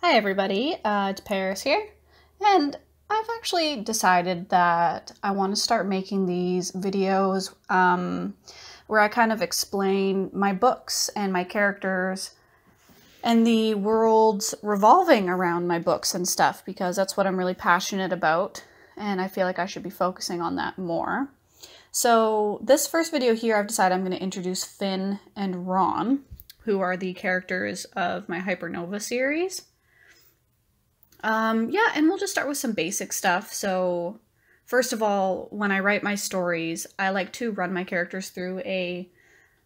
Hi everybody, uh, Paris here, and I've actually decided that I want to start making these videos um, where I kind of explain my books and my characters and the worlds revolving around my books and stuff because that's what I'm really passionate about and I feel like I should be focusing on that more. So this first video here I've decided I'm going to introduce Finn and Ron, who are the characters of my Hypernova series. Um, yeah, and we'll just start with some basic stuff. So, first of all, when I write my stories, I like to run my characters through a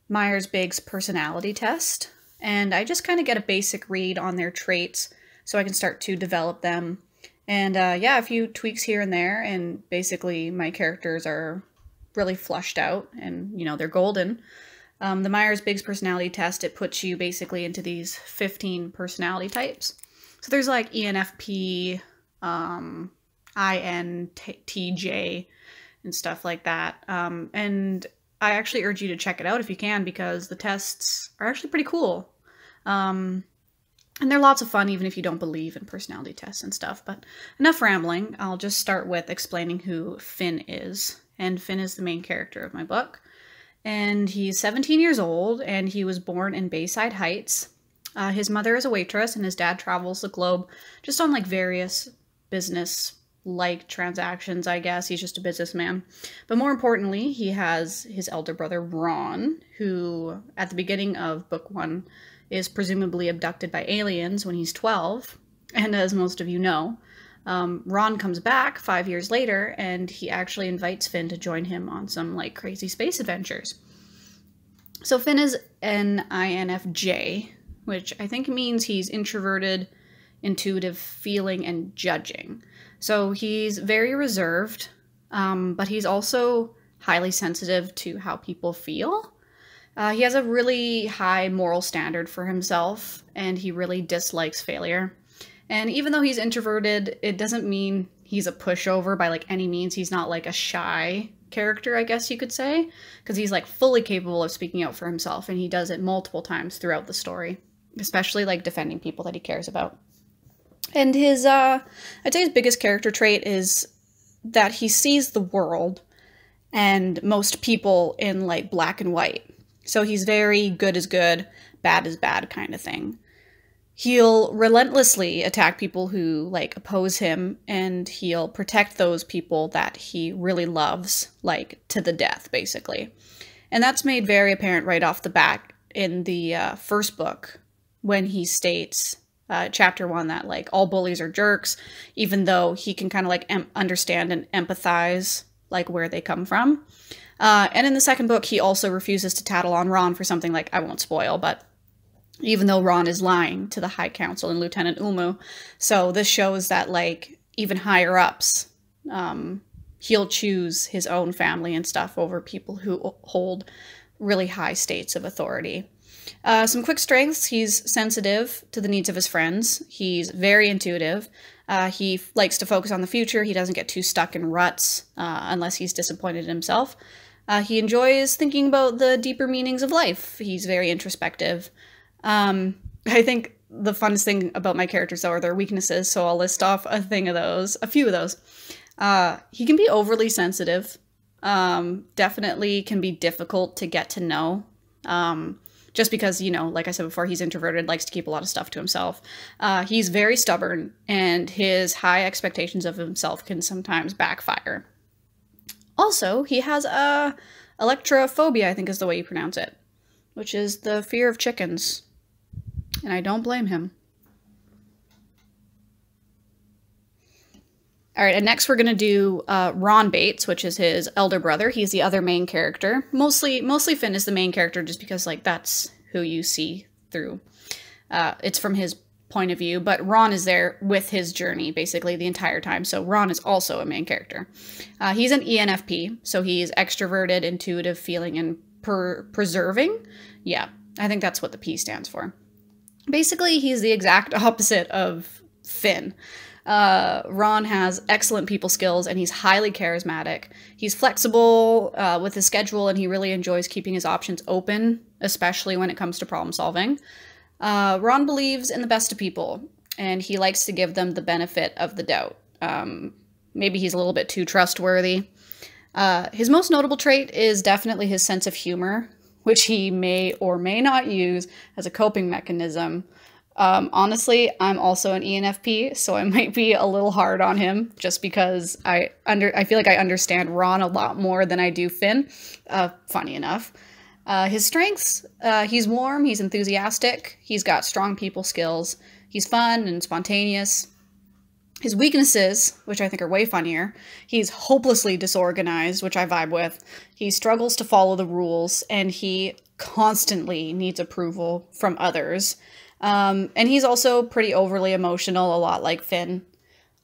Myers Briggs personality test, and I just kind of get a basic read on their traits so I can start to develop them. And uh, yeah, a few tweaks here and there, and basically my characters are really flushed out and you know they're golden. Um, the Myers Briggs personality test it puts you basically into these 15 personality types. So there's like ENFP, um, INTJ, and stuff like that. Um, and I actually urge you to check it out if you can because the tests are actually pretty cool. Um, and they're lots of fun even if you don't believe in personality tests and stuff. But enough rambling. I'll just start with explaining who Finn is. And Finn is the main character of my book. And he's 17 years old and he was born in Bayside Heights uh, his mother is a waitress, and his dad travels the globe just on like various business like transactions, I guess. He's just a businessman. But more importantly, he has his elder brother, Ron, who at the beginning of book one is presumably abducted by aliens when he's 12. And as most of you know, um, Ron comes back five years later and he actually invites Finn to join him on some like crazy space adventures. So Finn is an INFJ, which I think means he's introverted, intuitive, feeling, and judging. So he's very reserved, um, but he's also highly sensitive to how people feel. Uh, he has a really high moral standard for himself, and he really dislikes failure. And even though he's introverted, it doesn't mean he's a pushover by like any means. He's not like a shy character, I guess you could say, because he's like fully capable of speaking out for himself, and he does it multiple times throughout the story especially like defending people that he cares about. And his, uh, I'd say his biggest character trait is that he sees the world and most people in like black and white. So he's very good is good, bad is bad kind of thing. He'll relentlessly attack people who like oppose him and he'll protect those people that he really loves, like to the death, basically. And that's made very apparent right off the bat in the uh, first book when he states uh, chapter one that like all bullies are jerks, even though he can kind of like understand and empathize like where they come from. Uh, and in the second book, he also refuses to tattle on Ron for something like I won't spoil, but even though Ron is lying to the High Council and Lieutenant Umu, so this shows that like even higher ups, um, he'll choose his own family and stuff over people who hold really high states of authority. Uh, some quick strengths he's sensitive to the needs of his friends, he's very intuitive. Uh, he likes to focus on the future. He doesn't get too stuck in ruts uh, unless he's disappointed in himself. Uh, he enjoys thinking about the deeper meanings of life. He's very introspective. Um, I think the funnest thing about my characters though are their weaknesses, so I'll list off a thing of those, a few of those. Uh, he can be overly sensitive. Um, definitely can be difficult to get to know. Um, just because you know like i said before he's introverted likes to keep a lot of stuff to himself. Uh, he's very stubborn and his high expectations of himself can sometimes backfire. Also he has a alektorophobia i think is the way you pronounce it which is the fear of chickens. And i don't blame him All right, and next we're gonna do uh, Ron Bates, which is his elder brother. He's the other main character. Mostly, mostly Finn is the main character, just because like that's who you see through. Uh, it's from his point of view, but Ron is there with his journey basically the entire time. So Ron is also a main character. Uh, he's an ENFP, so he's extroverted, intuitive, feeling, and per- preserving. Yeah, I think that's what the P stands for. Basically, he's the exact opposite of Finn. Uh, Ron has excellent people skills and he's highly charismatic. He's flexible uh, with his schedule and he really enjoys keeping his options open, especially when it comes to problem solving. Uh, Ron believes in the best of people. and he likes to give them the benefit of the doubt. Um, maybe he's a little bit too trustworthy. Uh, his most notable trait is definitely his sense of humor, which he may or may not use as a coping mechanism. Um, honestly, I'm also an ENFP, so I might be a little hard on him just because I under I feel like I understand Ron a lot more than I do Finn. Uh, funny enough, uh, his strengths: uh, he's warm, he's enthusiastic, he's got strong people skills, he's fun and spontaneous. His weaknesses, which I think are way funnier, he's hopelessly disorganized, which I vibe with. He struggles to follow the rules, and he constantly needs approval from others. Um, and he's also pretty overly emotional, a lot like Finn.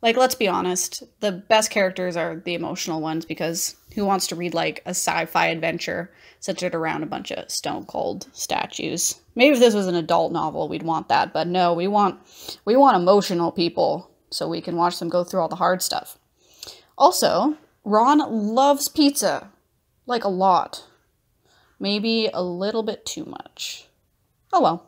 Like, let's be honest, the best characters are the emotional ones because who wants to read like a sci-fi adventure centered around a bunch of stone cold statues? Maybe if this was an adult novel, we'd want that, but no, we want we want emotional people so we can watch them go through all the hard stuff. Also, Ron loves pizza, like a lot. Maybe a little bit too much. Oh well.